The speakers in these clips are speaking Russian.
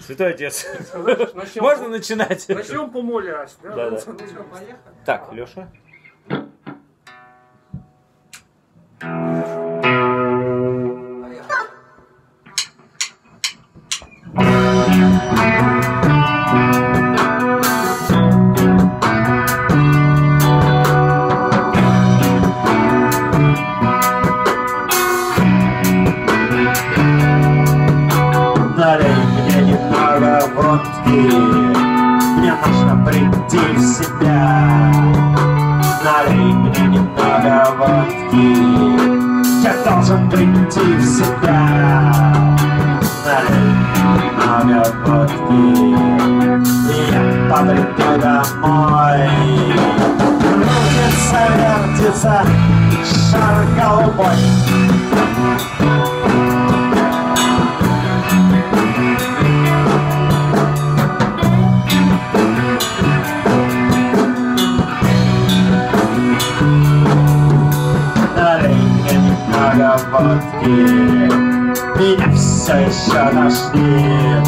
Святой отец. Начнем- Можно начинать? Начнем помолясь. Да, Да-да. пацаны? Так, Леша. Водки Мне нужно прийти в себя. Налей мне немного водки Я должен прийти в себя. Налей немного водки И я побреду домой. Крутится, вертится шар голубой водки Меня все еще тошнит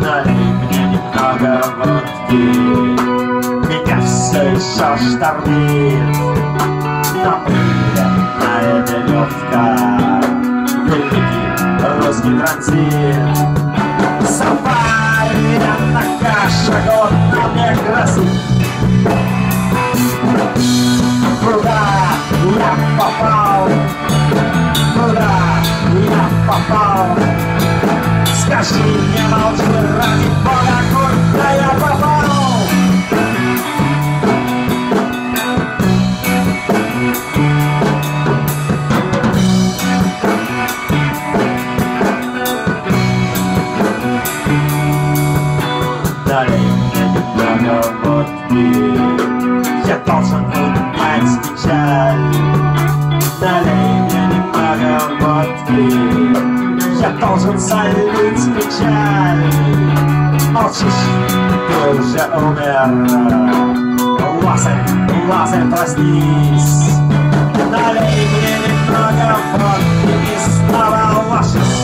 Налей мне немного водки Меня все еще штормит На пыльная веревка Великий русский транзит Сафари я попал? Скажи мне, молчи, ради Бога, куда я попал? Налей мне немного водки Я должен печаль Молчишь, ты уже умер Лазарь, Лазарь, проснись Налей мне немного водки И снова ложись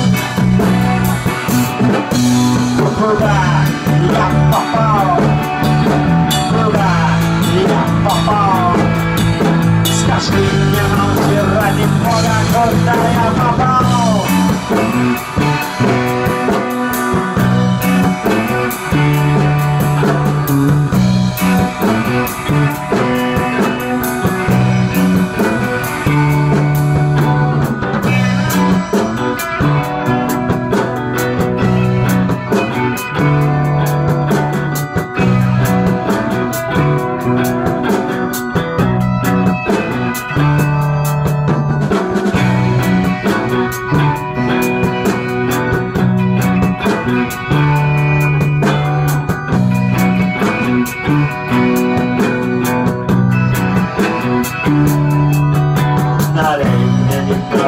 Куда я попал? Куда я попал? Скажи мне, молчи, ради Бога, куда я попал?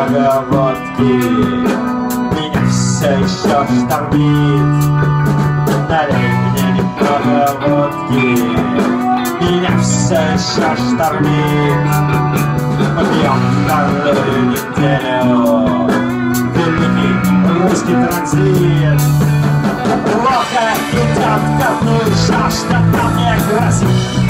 Водки Меня все еще штормит. Налей мне немного водки Меня все еще штормит. Попьем вторую неделю. Великий русский транзит. Лодка идет ко дну и жажда нам не грозит